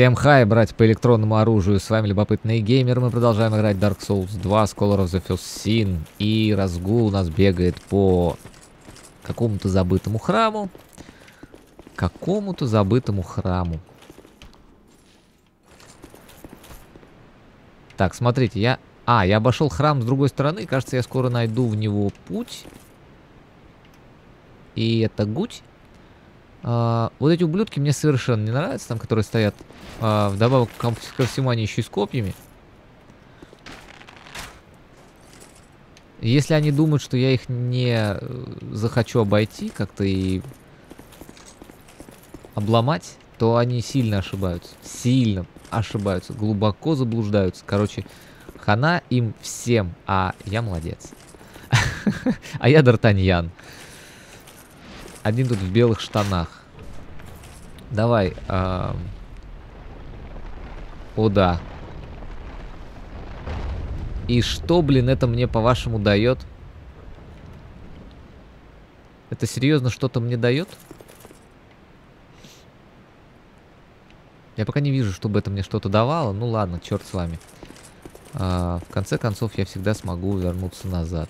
Всем хай, братья по электронному оружию, с вами Любопытный Геймер, мы продолжаем играть Dark Souls 2, Scholar of the First и Разгул у нас бегает по какому-то забытому храму, какому-то забытому храму. Так, смотрите, я... А, я обошел храм с другой стороны, кажется, я скоро найду в него путь. И это гуть. А, вот эти ублюдки мне совершенно не нравятся, там, которые стоят. А, вдобавок ко, всему они еще и с копьями. Если они думают, что я их не э, захочу обойти как-то и обломать, то они сильно ошибаются. Сильно ошибаются. Глубоко заблуждаются. Короче, хана им всем. А я молодец. А я Д'Артаньян. Один тут в белых штанах. Давай. Э... О, да. И что, блин, это мне, по-вашему, дает? Это серьезно что-то мне дает? Я пока не вижу, чтобы это мне что-то давало. Ну ладно, черт с вами. А, в конце концов, я всегда смогу вернуться назад.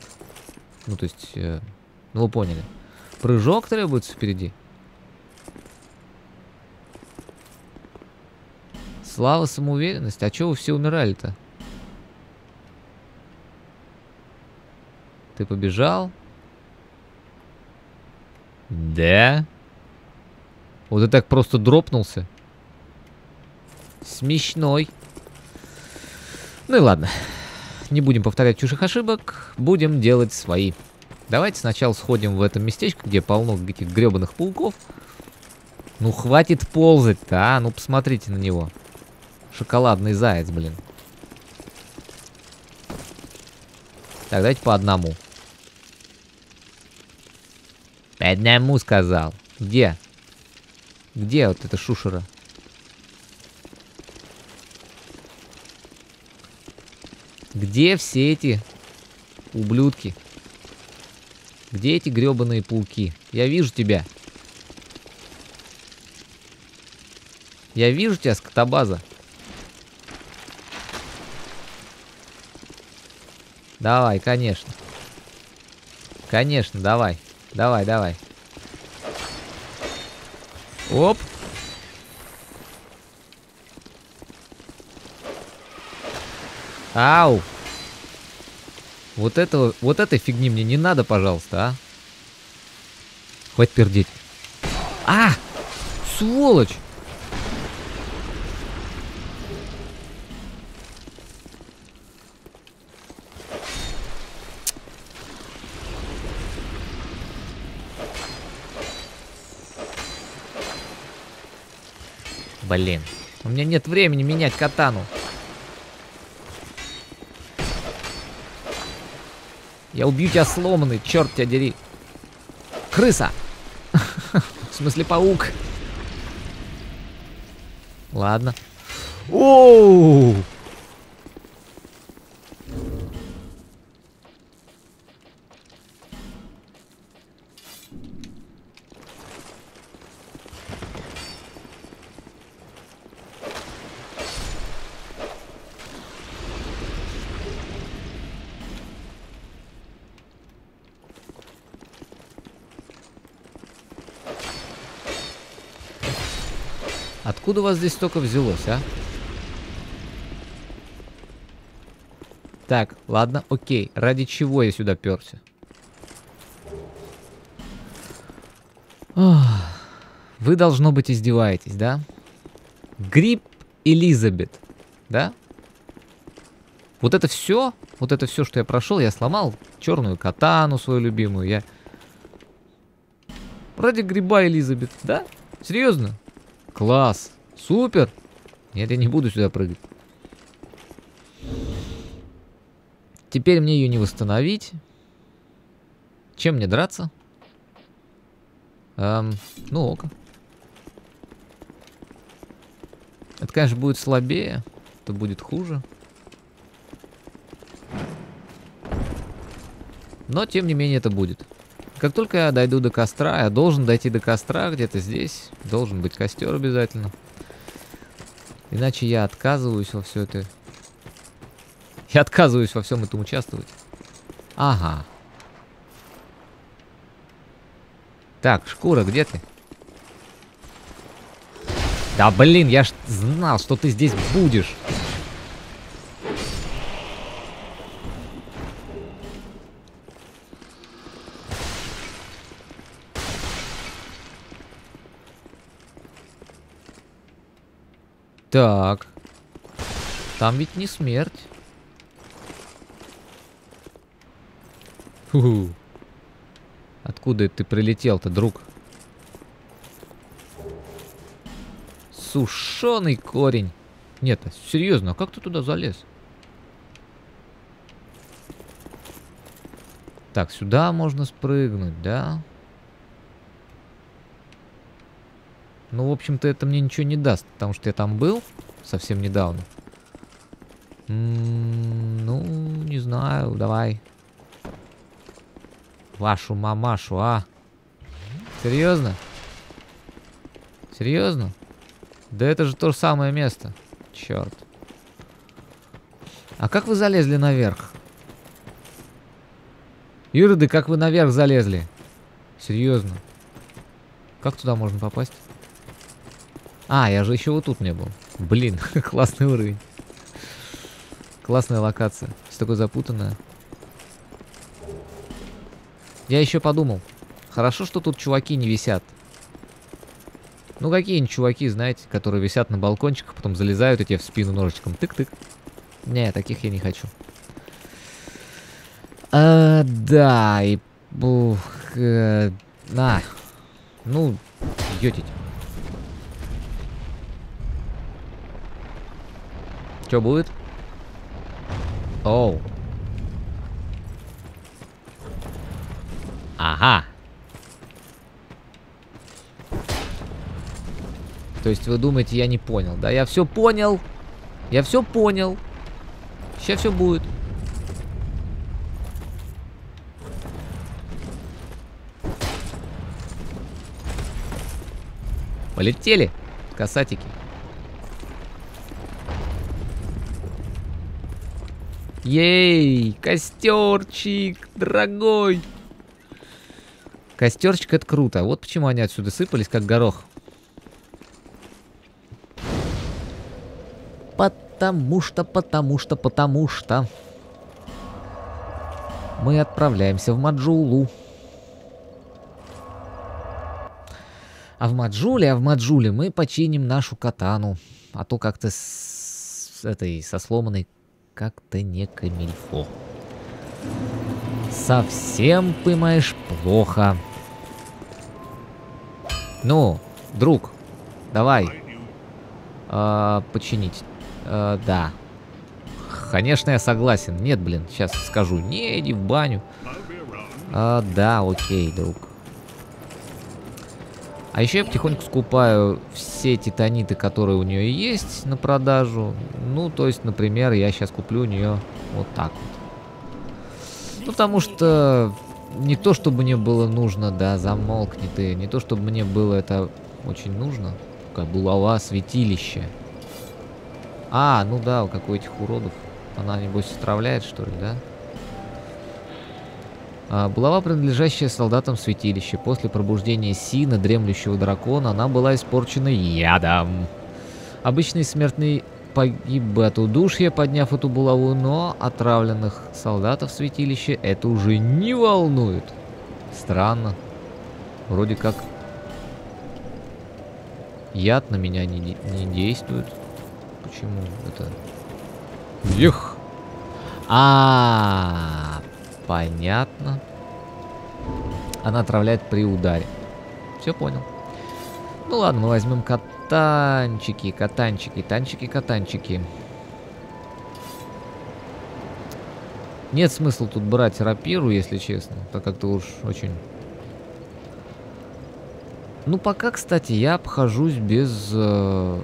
Ну, то есть... Э, ну, вы поняли. Прыжок требуется впереди. Слава, самоуверенность. А чё вы все умирали-то? Ты побежал? Да? Вот и так просто дропнулся. Смешной. Ну и ладно. Не будем повторять чужих ошибок. Будем делать свои. Давайте сначала сходим в это местечко, где полно этих гребаных пауков. Ну, хватит ползать-то, а? Ну, посмотрите на него. Шоколадный заяц, блин. Так, давайте по одному. По одному сказал. Где? Где вот эта шушера? Где все эти ублюдки? Где эти гребаные пауки? Я вижу тебя. Я вижу тебя, скотобаза. Давай, конечно. Конечно, давай. Давай, давай. Оп. Ау. Вот этого, вот этой фигни мне не надо, пожалуйста, а. Хватит пердеть. А! Сволочь! Блин, у меня нет времени менять катану. Я убью тебя сломанный, черт тебя дери. Крыса! В смысле паук. Ладно. Оу! Откуда у вас здесь столько взялось, а? Так, ладно, окей. Ради чего я сюда перся? Вы, должно быть, издеваетесь, да? Гриб Элизабет, да? Вот это все, вот это все, что я прошел, я сломал черную катану свою любимую, я... Ради гриба Элизабет, да? Серьезно? Класс. Супер. Нет, я не буду сюда прыгать. Теперь мне ее не восстановить. Чем мне драться? Эм, ну, око. Это, конечно, будет слабее. Это будет хуже. Но, тем не менее, это будет. Как только я дойду до костра, я должен дойти до костра где-то здесь. Должен быть костер обязательно. Иначе я отказываюсь во все это. Я отказываюсь во всем этом участвовать. Ага. Так, шкура, где ты? Да блин, я ж знал, что ты здесь будешь. Так. Там ведь не смерть. Фу. Откуда ты прилетел-то, друг? Сушеный корень. Нет, серьезно, а как ты туда залез? Так, сюда можно спрыгнуть, да? Ну, в общем-то, это мне ничего не даст, потому что я там был совсем недавно. М -м ну, не знаю, давай. Вашу мамашу, а? Серьезно? Серьезно? Да это же то же самое место. Черт. А как вы залезли наверх? Ироды, как вы наверх залезли? Серьезно? Как туда можно попасть? А, я же еще вот тут не был. Блин, классный уровень. Классная локация. Все такое запутанное. Я еще подумал. Хорошо, что тут чуваки не висят. Ну, какие-нибудь чуваки, знаете, которые висят на балкончиках, потом залезают и тебе в спину ножичком тык-тык. Не, таких я не хочу. А, да, и... Ух, э, на. Ну, ётить. Что будет? Оу. Ага. То есть вы думаете, я не понял, да? Я все понял. Я все понял. Сейчас все будет. Полетели, касатики. Ей, костерчик, дорогой. Костерчик это круто. Вот почему они отсюда сыпались, как горох. Потому что, потому что, потому что... Мы отправляемся в Маджулу. А в Маджуле, а в Маджуле мы починим нашу катану. А то как-то с, с этой, со сломанной как-то не камильфо. Совсем, понимаешь, плохо. Ну, друг, давай. А, починить. А, да. Конечно, я согласен. Нет, блин, сейчас скажу. Не, иди в баню. А, да, окей, друг. А еще я потихоньку скупаю все титаниты, которые у нее есть на продажу. Ну, то есть, например, я сейчас куплю у нее вот так вот. Ну, потому что не то, чтобы мне было нужно, да, замолкни ты. Не то, чтобы мне было это очень нужно. Как булава святилище. А, ну да, как у этих уродов. Она, небось, отравляет, что ли, да? А, булава, принадлежащая солдатам святилища. После пробуждения Сина, дремлющего дракона, она была испорчена ядом. Обычный смертный погиб бы от удушья, подняв эту булаву, но отравленных солдатов святилища это уже не волнует. Странно. Вроде как яд на меня не, не действует. Почему это? Ех! А, -а, -а понятно. Она отравляет при ударе. Все понял. Ну ладно, мы возьмем катанчики, катанчики, танчики, катанчики. Нет смысла тут брать рапиру, если честно. Так как-то уж очень... Ну, пока, кстати, я обхожусь без... Э...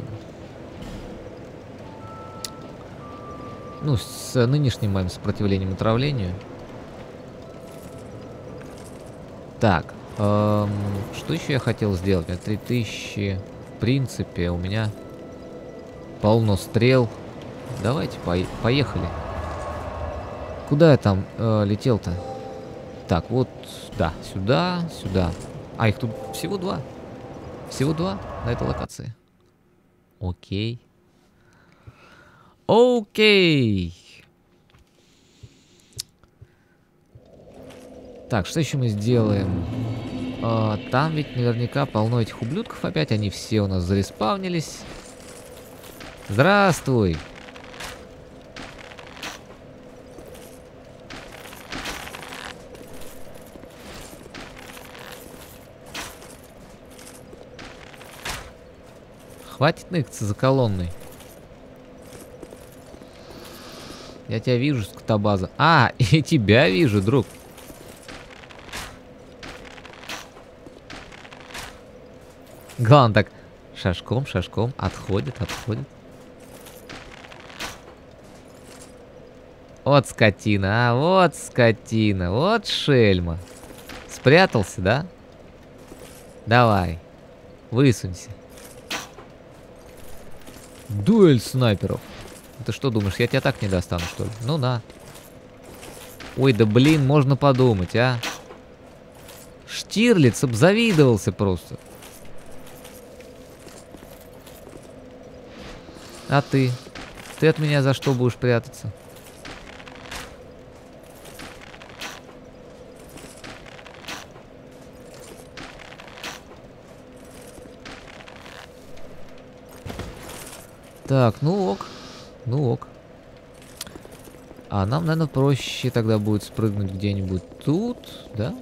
Ну, с нынешним моим сопротивлением отравлению. Так. Эм, что еще я хотел сделать? Меня 3000... В принципе, у меня... Полно стрел. Давайте, по поехали. Куда я там э, летел-то? Так, вот, да, сюда, сюда. А, их тут всего два. Всего два на этой локации. Окей. Окей. Так, что еще мы сделаем? А, там ведь наверняка полно этих ублюдков опять. Они все у нас зареспавнились. Здравствуй. Хватит ныкаться за колонной. Я тебя вижу, скотобаза. А, и тебя вижу, друг. Главное так шашком, шашком отходит, отходит. Вот скотина, а, вот скотина, вот шельма. Спрятался, да? Давай, высунься. Дуэль снайперов. Ты что думаешь, я тебя так не достану, что ли? Ну да. Ой, да блин, можно подумать, а. Штирлиц обзавидовался просто. А ты? Ты от меня за что будешь прятаться? Так, ну ок. Ну ок. А нам, наверное, проще тогда будет спрыгнуть где-нибудь тут, да?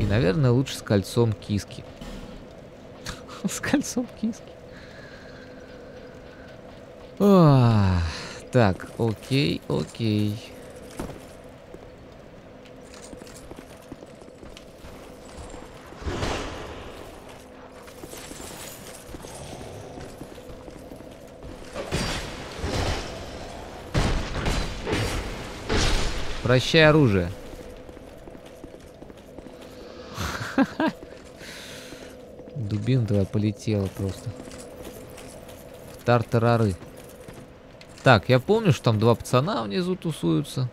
И, наверное, лучше с кольцом киски. С кольцом киски. Так, окей, окей. Прощай оружие. Дубина твоя полетела просто. В тартарары. Так, я помню, что там два пацана внизу тусуются.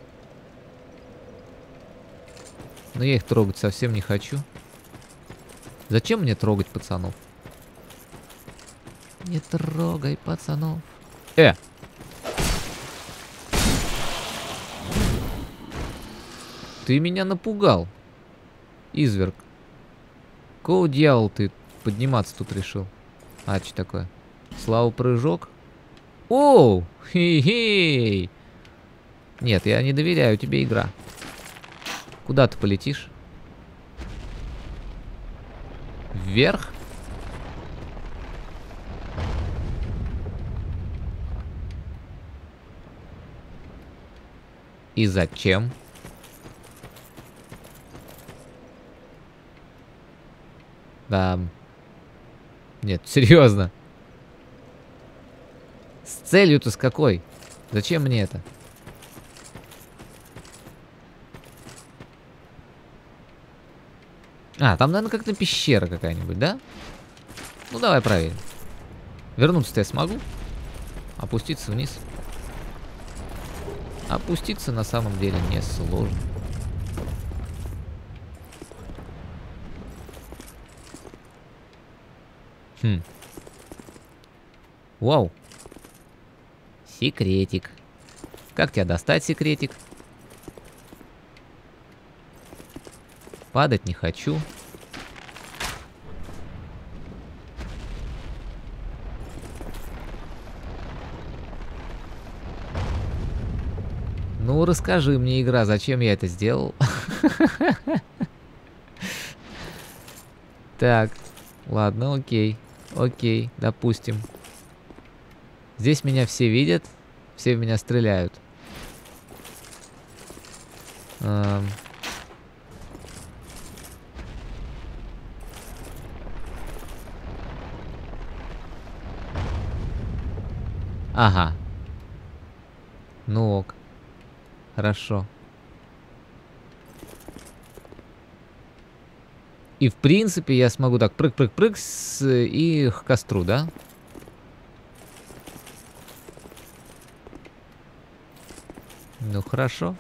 Но я их трогать совсем не хочу. Зачем мне трогать пацанов? Не трогай пацанов. Э! Ты меня напугал. Изверг. Какого дьявол ты подниматься тут решил? А, что такое? Слава прыжок? Оу! Хей-хей! Нет, я не доверяю тебе, игра. Куда ты полетишь? Вверх? И зачем? Да. Нет, серьезно. С целью-то с какой? Зачем мне это? А, там, наверное, как-то пещера какая-нибудь, да? Ну, давай проверим. Вернуться-то я смогу. Опуститься вниз. Опуститься на самом деле не сложно. Хм. Вау. Секретик. Как тебя достать, секретик? Падать не хочу. Ну, расскажи мне, игра, зачем я это сделал? Так, ладно, окей. Окей, допустим. Здесь меня все видят, все в меня стреляют. Эм... Ага. Ну ок. Хорошо. И в принципе я смогу так прыг-прыг-прыг и к костру, да? Ну хорошо.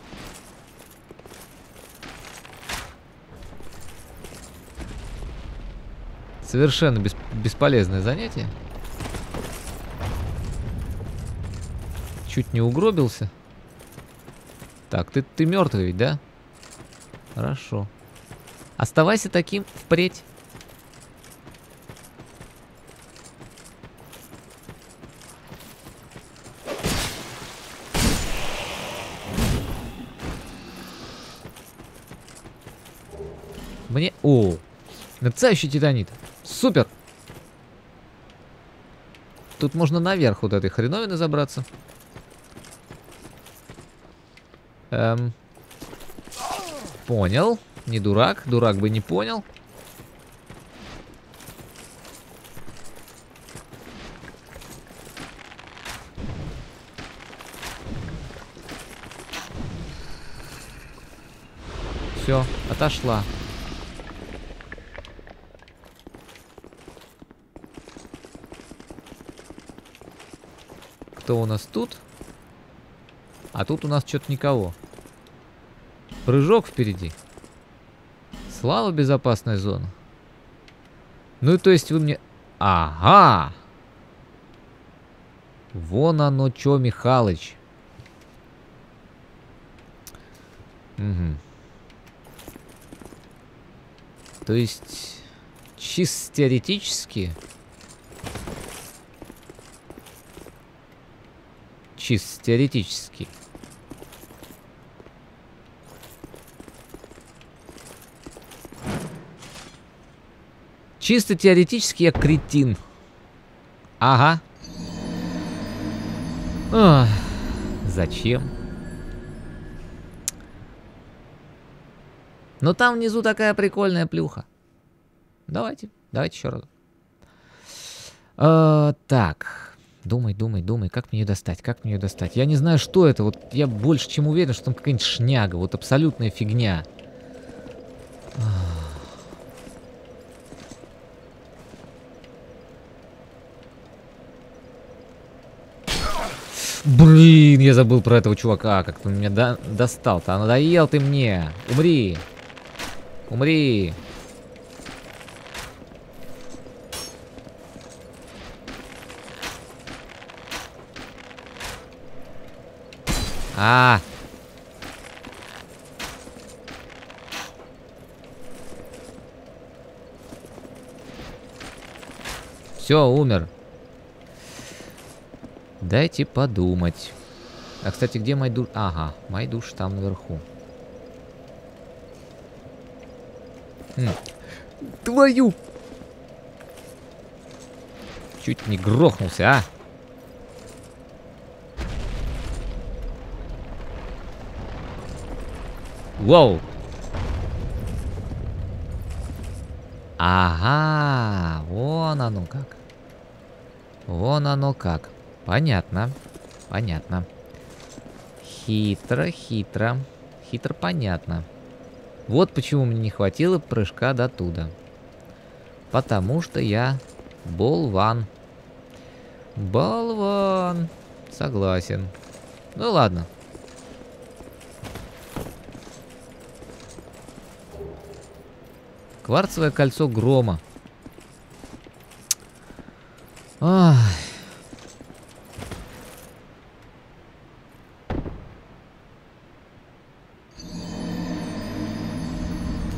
Совершенно бес бесполезное занятие. Чуть не угробился. Так, ты, ты мертвый да? Хорошо. Оставайся таким впредь. Мне... О, мерцающий титанит. Супер! Тут можно наверх вот этой хреновины забраться. Эм... Понял. Не дурак. Дурак бы не понял. Все, отошла. Кто у нас тут? А тут у нас что-то никого. Прыжок впереди. Слава, безопасная зона. Ну, то есть вы мне... Ага! Вон оно чё, Михалыч. Угу. То есть, чисто теоретически... Чисто теоретически... Чисто теоретически я кретин. Ага. Ох, зачем? Но там внизу такая прикольная плюха. Давайте, давайте еще раз. А, так, думай, думай, думай, как мне ее достать, как мне ее достать. Я не знаю, что это, вот я больше чем уверен, что там какая-нибудь шняга, вот абсолютная фигня. Блин, я забыл про этого чувака. Как ты меня до достал-то. А надоел ты мне. Умри. Умри. А. Все, умер. Дайте подумать. А, кстати, где мой душ? Ага, мой душ там наверху. Хм. Твою! Чуть не грохнулся, а? Воу! Ага, вон оно как. Вон оно как. Понятно. Понятно. Хитро, хитро. Хитро понятно. Вот почему мне не хватило прыжка до туда. Потому что я болван. Болван. Согласен. Ну ладно. Кварцевое кольцо грома. Ах.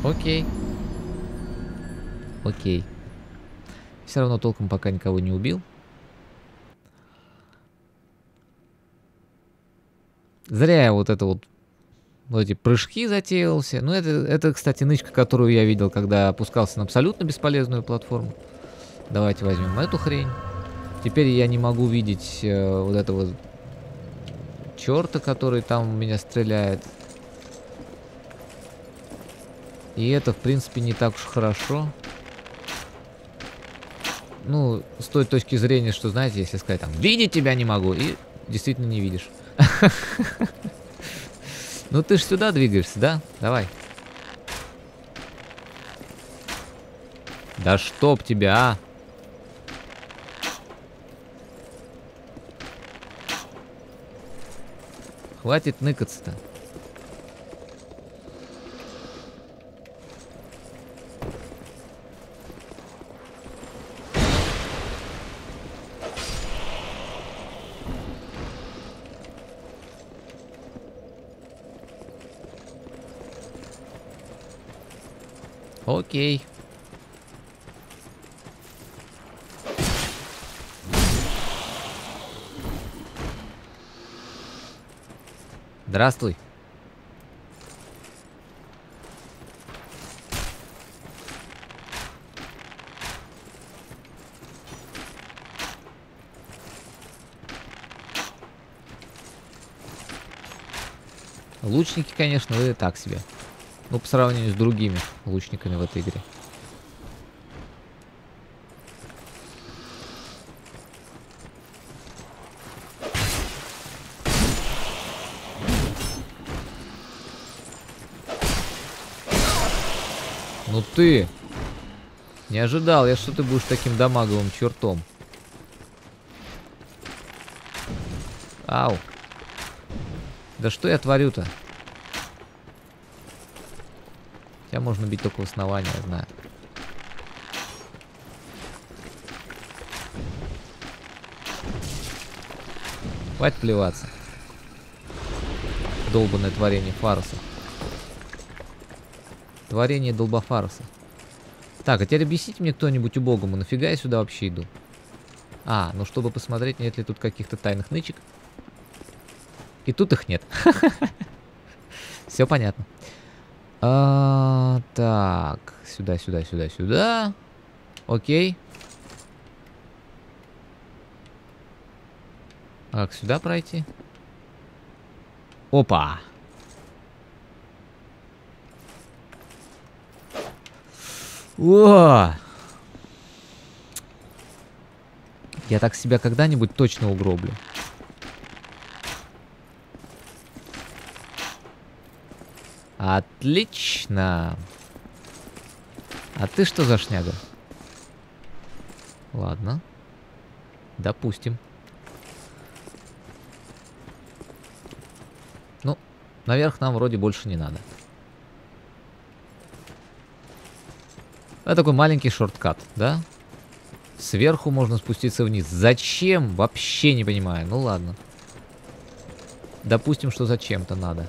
Окей. Окей. Все равно толком пока никого не убил. Зря я вот это вот, вот эти прыжки затеялся. Ну, это, это, кстати, нычка, которую я видел, когда опускался на абсолютно бесполезную платформу. Давайте возьмем эту хрень. Теперь я не могу видеть э, вот этого черта, который там у меня стреляет. И это, в принципе, не так уж хорошо. Ну, с той точки зрения, что, знаете, если сказать там, видеть тебя не могу, и действительно не видишь. Ну ты ж сюда двигаешься, да? Давай. Да чтоб тебя, а? Хватит ныкаться-то. Окей. Здравствуй. Лучники, конечно, вы так себе. Ну, по сравнению с другими лучниками в этой игре. Ну ты! Не ожидал я, что ты будешь таким дамаговым чертом. Ау. Да что я творю-то? Тебя можно бить только в основание, я знаю. Хватит плеваться. Долбанное творение Фаруса. Творение долбофаруса. Так, а теперь объясните мне кто-нибудь убогому, нафига я сюда вообще иду? А, ну чтобы посмотреть, нет ли тут каких-то тайных нычек. И тут их нет. Все понятно. А, так, сюда, сюда, сюда, сюда. Окей. А как сюда пройти? Опа! О! Я так себя когда-нибудь точно угроблю. Отлично. А ты что за шняга? Ладно. Допустим. Ну, наверх нам вроде больше не надо. Это такой маленький шорткат, да? Сверху можно спуститься вниз. Зачем? Вообще не понимаю. Ну ладно. Допустим, что зачем-то надо.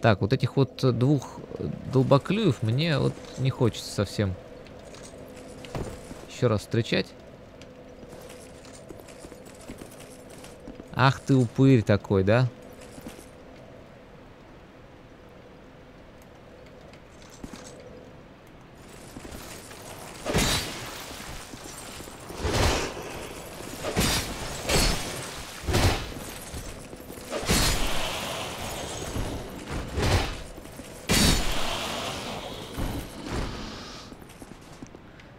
Так, вот этих вот двух долбоклюев мне вот не хочется совсем еще раз встречать. Ах ты упырь такой, да?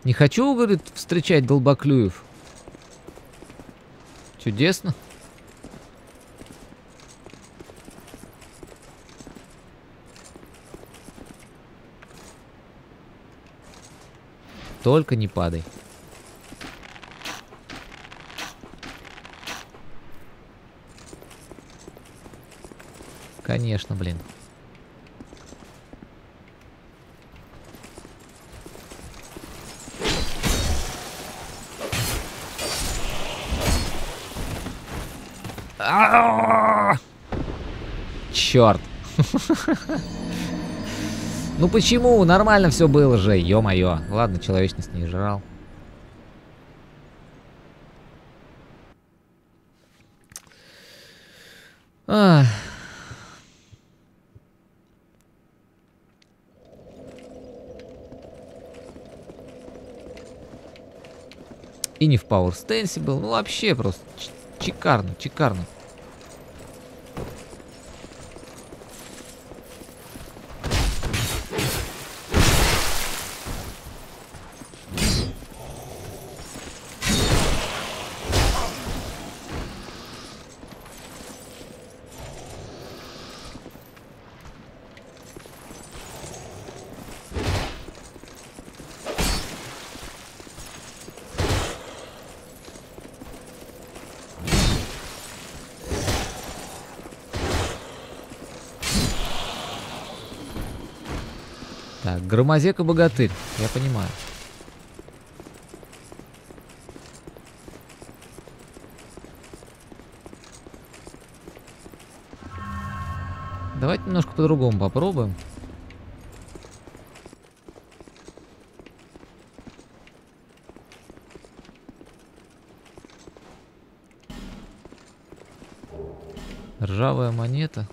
Не хочу, говорит, встречать долбоклюев. Чудесно. Только не падай. Конечно, блин. Черт. Ну почему? Нормально все было же, ё-моё. Ладно, человечность не жрал. И не в Power Stance был. Ну вообще просто чекарно, чекарно. Громозека богатырь, я понимаю. Давайте немножко по-другому попробуем. Ржавая монета.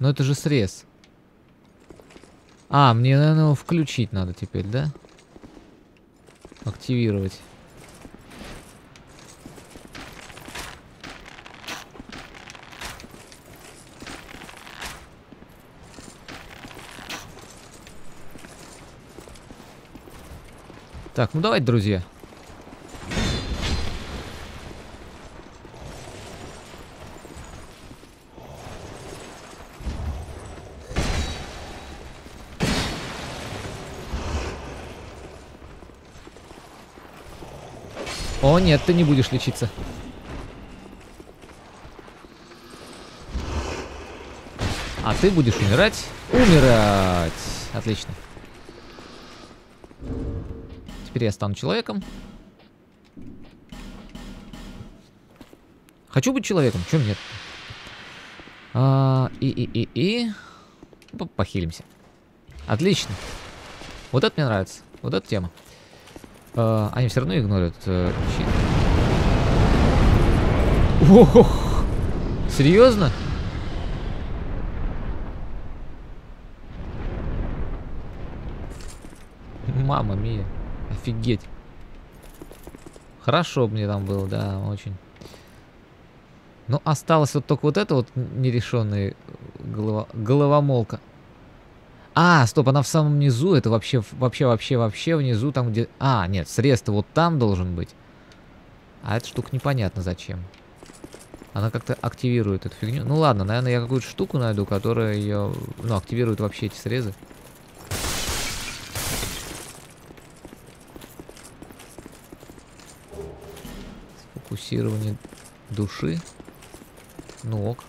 Ну это же срез. А, мне, наверное, его включить надо теперь, да? Активировать. Так, ну давайте, друзья. О, нет, ты не будешь лечиться. А ты будешь умирать? Умирать! Отлично. Теперь я стану человеком. Хочу быть человеком, чем нет? А, и, и, и, и... Похилимся. Отлично. Вот это мне нравится. Вот эта тема. А, они все равно игнорируют э. Ох! Серьезно? Мама мия. Офигеть. Хорошо мне там было, да, очень. Но осталось вот только вот это вот нерешенная голова, головомолка. А, стоп, она в самом низу, это вообще, вообще, вообще, вообще внизу, там где... А, нет, срез-то вот там должен быть. А эта штука непонятно зачем. Она как-то активирует эту фигню. Ну ладно, наверное, я какую-то штуку найду, которая ее, ну, активирует вообще эти срезы. Фокусирование души. Ну ок.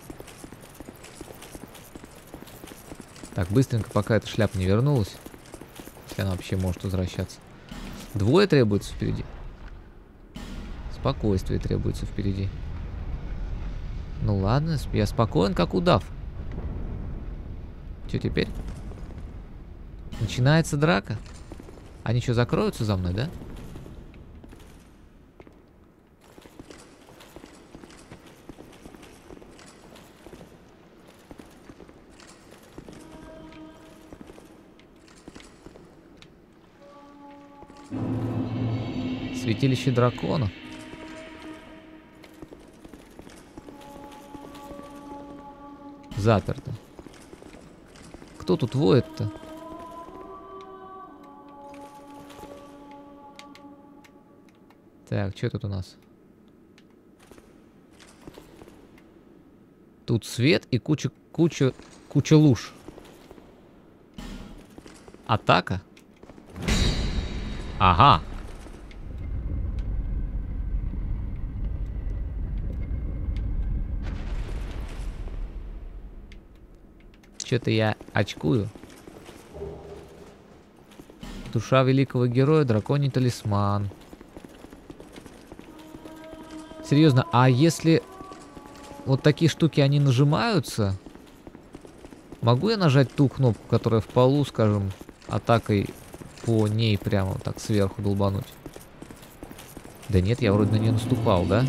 Так, быстренько, пока эта шляпа не вернулась. Если она вообще может возвращаться. Двое требуется впереди. Спокойствие требуется впереди. Ну ладно, я спокоен, как удав. Что теперь? Начинается драка. Они что, закроются за мной, да? Святилище дракона. Заперто. Кто тут воет-то? Так, что тут у нас? Тут свет и куча, куча, куча луж. Атака? Ага. Что-то я очкую. Душа великого героя, драконий талисман. Серьезно, а если вот такие штуки, они нажимаются, могу я нажать ту кнопку, которая в полу, скажем, атакой по ней прямо так сверху долбануть? Да нет, я вроде на нее наступал, да?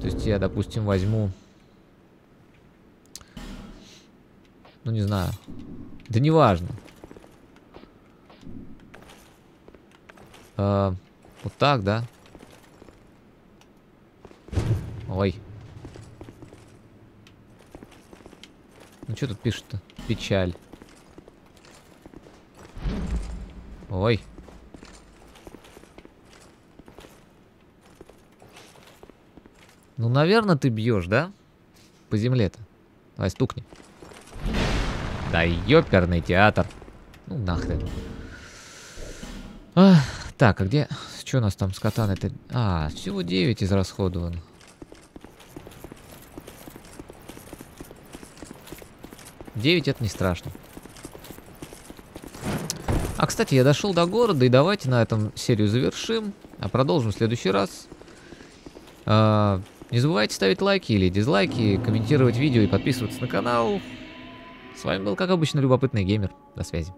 То есть я, допустим, возьму Ну, не знаю. Да неважно. А, вот так, да? Ой. Ну, что тут пишет-то? Печаль. Ой. Ну, наверное, ты бьешь, да? По земле-то. Давай, стукни. Да ёперный театр. Ну нахрен. А, так, а где... что у нас там с катаной-то? А, всего 9 израсходовано. Девять это не страшно. А, кстати, я дошел до города, и давайте на этом серию завершим, а продолжим в следующий раз. А, не забывайте ставить лайки или дизлайки, комментировать видео и подписываться на канал. С вами был, как обычно, Любопытный Геймер. До связи.